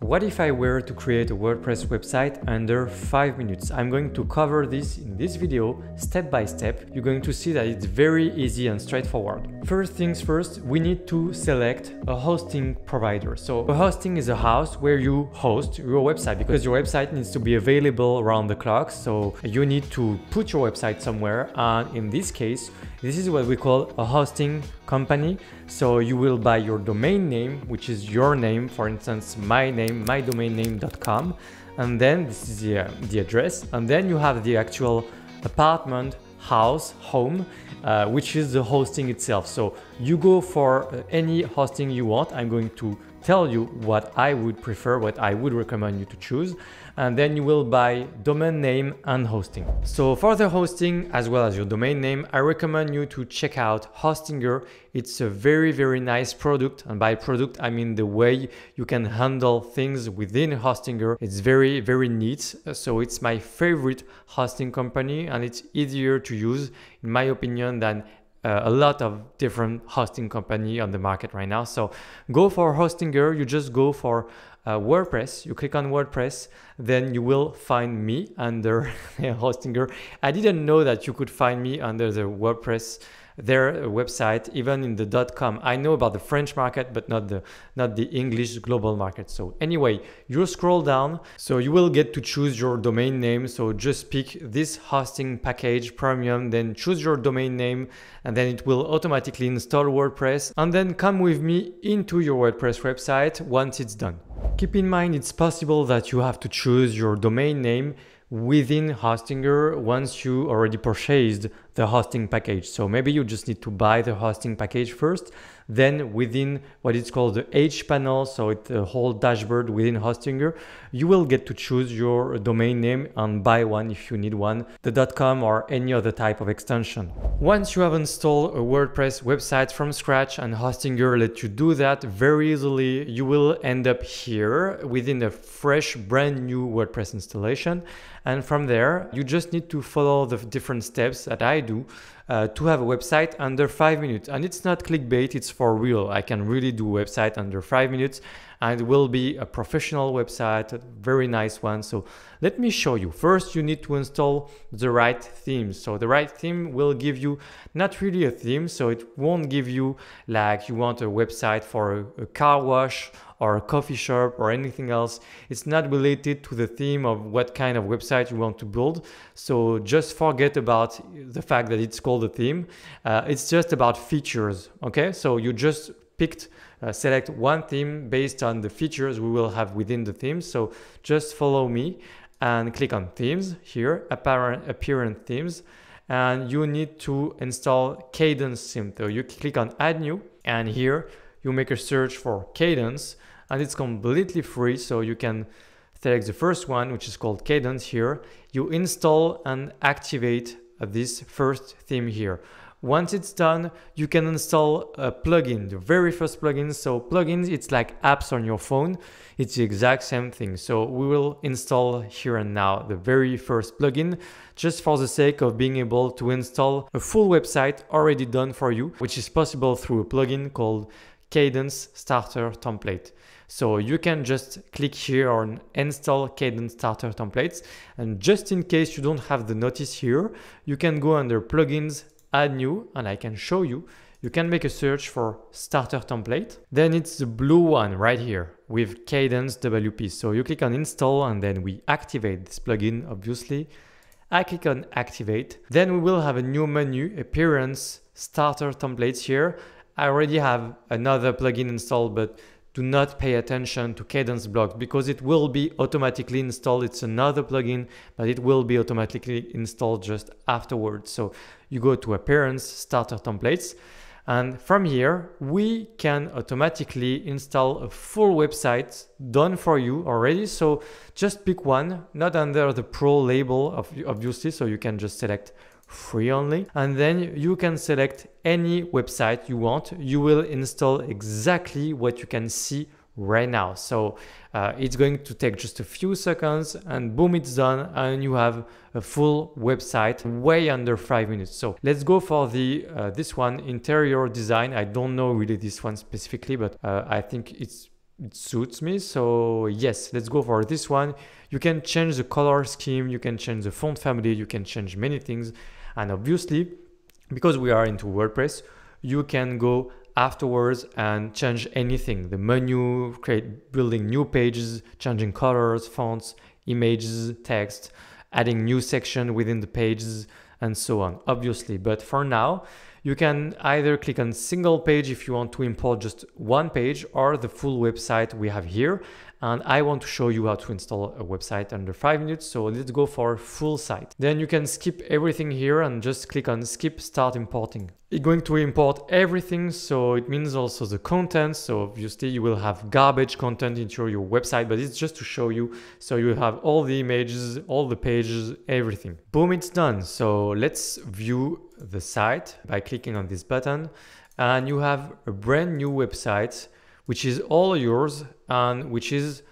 What if I were to create a WordPress website under 5 minutes? I'm going to cover this in this video step by step. You're going to see that it's very easy and straightforward. First things first, we need to select a hosting provider. So a hosting is a house where you host your website because your website needs to be available around the clock. So you need to put your website somewhere. And in this case, this is what we call a hosting company. So you will buy your domain name, which is your name, for instance, my name, mydomainname.com. And then this is the, uh, the address. And then you have the actual apartment, house, home, uh, which is the hosting itself. So you go for uh, any hosting you want. I'm going to tell you what I would prefer, what I would recommend you to choose, and then you will buy domain name and hosting. So for the hosting as well as your domain name, I recommend you to check out Hostinger. It's a very, very nice product. And by product, I mean the way you can handle things within Hostinger. It's very, very neat. So it's my favorite hosting company and it's easier to use, in my opinion, than uh, a lot of different hosting company on the market right now. So go for Hostinger. You just go for uh, WordPress. You click on WordPress, then you will find me under Hostinger. I didn't know that you could find me under the WordPress their website, even in the .com. I know about the French market, but not the not the English global market. So anyway, you scroll down, so you will get to choose your domain name. So just pick this hosting package premium, then choose your domain name, and then it will automatically install WordPress. And then come with me into your WordPress website once it's done. Keep in mind it's possible that you have to choose your domain name within Hostinger once you already purchased the hosting package. So maybe you just need to buy the hosting package first, then within what is called the H panel, so it's a whole dashboard within Hostinger, you will get to choose your domain name and buy one if you need one, the .com or any other type of extension. Once you have installed a WordPress website from scratch and Hostinger lets you do that very easily, you will end up here within a fresh brand new WordPress installation. And from there, you just need to follow the different steps that I do uh, to have a website under five minutes. And it's not clickbait, it's for real. I can really do a website under five minutes and it will be a professional website, a very nice one. So let me show you. First, you need to install the right theme. So the right theme will give you not really a theme. So it won't give you like you want a website for a, a car wash or a coffee shop or anything else. It's not related to the theme of what kind of website you want to build. So just forget about the fact that it's called a theme. Uh, it's just about features. Okay, so you just picked uh, select one theme based on the features we will have within the theme. So just follow me and click on themes here, apparent appearance themes, and you need to install Kadence theme. So you click on add new and here you make a search for Kadence and it's completely free. So you can select the first one, which is called Kadence here. You install and activate this first theme here. Once it's done, you can install a plugin, the very first plugin. So plugins, it's like apps on your phone. It's the exact same thing. So we will install here and now the very first plugin just for the sake of being able to install a full website already done for you, which is possible through a plugin called Kadence Starter Template. So you can just click here on install Kadence Starter Templates. And just in case you don't have the notice here, you can go under plugins, add new, and I can show you. You can make a search for starter template. Then it's the blue one right here with Kadence WP. So you click on install and then we activate this plugin, obviously. I click on activate. Then we will have a new menu, appearance, starter templates here. I already have another plugin installed, but do not pay attention to Kadence blocks because it will be automatically installed. It's another plugin, but it will be automatically installed just afterwards. So you go to Appearance, Starter Templates, and from here, we can automatically install a full website done for you already. So just pick one, not under the Pro label, of, obviously, so you can just select free only. And then you can select any website you want. You will install exactly what you can see right now. So uh, it's going to take just a few seconds and boom, it's done. And you have a full website way under five minutes. So let's go for the uh, this one interior design. I don't know really this one specifically, but uh, I think it's it suits me. So yes, let's go for this one. You can change the color scheme, you can change the font family, you can change many things. And obviously, because we are into WordPress, you can go afterwards and change anything the menu create building new pages changing colors fonts images text adding new section within the pages and so on obviously but for now you can either click on single page if you want to import just one page or the full website we have here and I want to show you how to install a website under 5 minutes so let's go for full site. Then you can skip everything here and just click on skip start importing. It's going to import everything so it means also the content so obviously you will have garbage content into your website but it's just to show you so you have all the images, all the pages, everything. Boom it's done so let's view the site by clicking on this button and you have a brand new website which is all yours and which is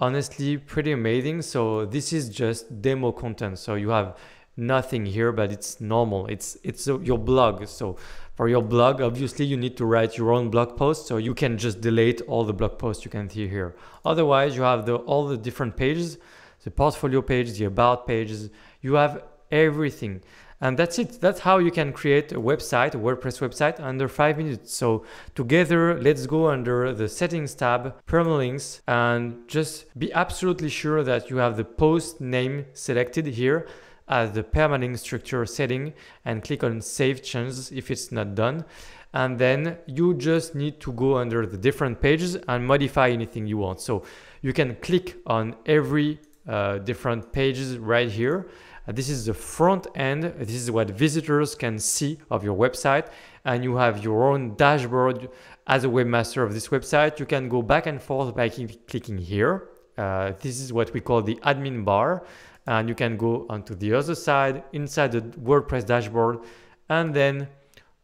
honestly pretty amazing. So this is just demo content. So you have nothing here, but it's normal. It's it's your blog. So for your blog, obviously you need to write your own blog post. So you can just delete all the blog posts you can see here. Otherwise, you have the all the different pages, the portfolio page, the about pages. You have everything. And that's it. That's how you can create a website, a WordPress website under five minutes. So together, let's go under the settings tab, permalinks, and just be absolutely sure that you have the post name selected here as the permalink structure setting and click on save changes if it's not done. And then you just need to go under the different pages and modify anything you want. So you can click on every uh, different pages right here this is the front end. This is what visitors can see of your website. And you have your own dashboard as a webmaster of this website. You can go back and forth by clicking here. Uh, this is what we call the admin bar. And you can go onto the other side inside the WordPress dashboard. And then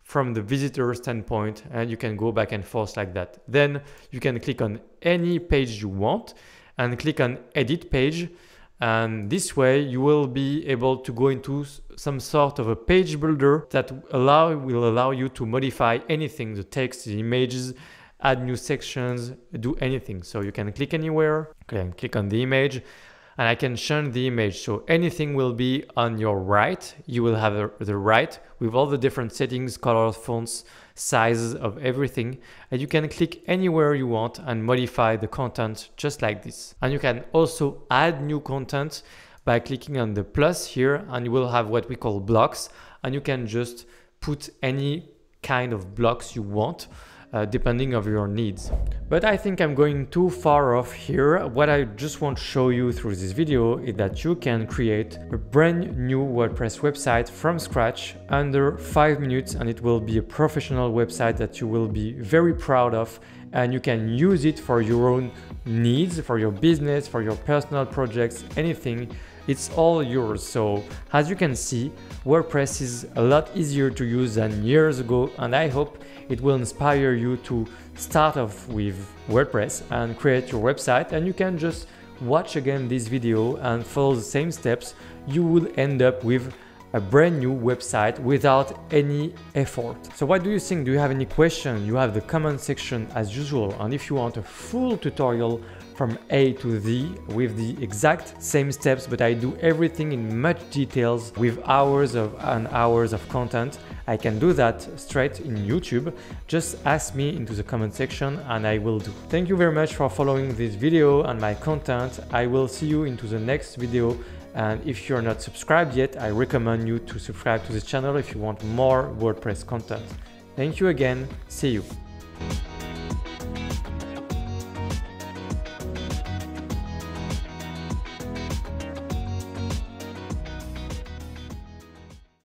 from the visitor standpoint, and you can go back and forth like that. Then you can click on any page you want and click on edit page and this way you will be able to go into some sort of a page builder that allow will allow you to modify anything the text the images add new sections do anything. So you can click anywhere. Can click on the image and I can change the image. So anything will be on your right. You will have the right with all the different settings, colors, fonts, sizes of everything. And you can click anywhere you want and modify the content just like this. And you can also add new content by clicking on the plus here and you will have what we call blocks and you can just put any kind of blocks you want uh, depending of your needs. But I think I'm going too far off here. What I just want to show you through this video is that you can create a brand new WordPress website from scratch under five minutes and it will be a professional website that you will be very proud of and you can use it for your own needs, for your business, for your personal projects, anything it's all yours. So as you can see, WordPress is a lot easier to use than years ago and I hope it will inspire you to start off with WordPress and create your website and you can just watch again this video and follow the same steps. You will end up with a brand new website without any effort. So what do you think? Do you have any question? You have the comment section as usual. And if you want a full tutorial from A to Z with the exact same steps, but I do everything in much details with hours of and hours of content. I can do that straight in YouTube. Just ask me into the comment section and I will do. Thank you very much for following this video and my content. I will see you into the next video and if you're not subscribed yet, I recommend you to subscribe to this channel if you want more WordPress content. Thank you again. See you.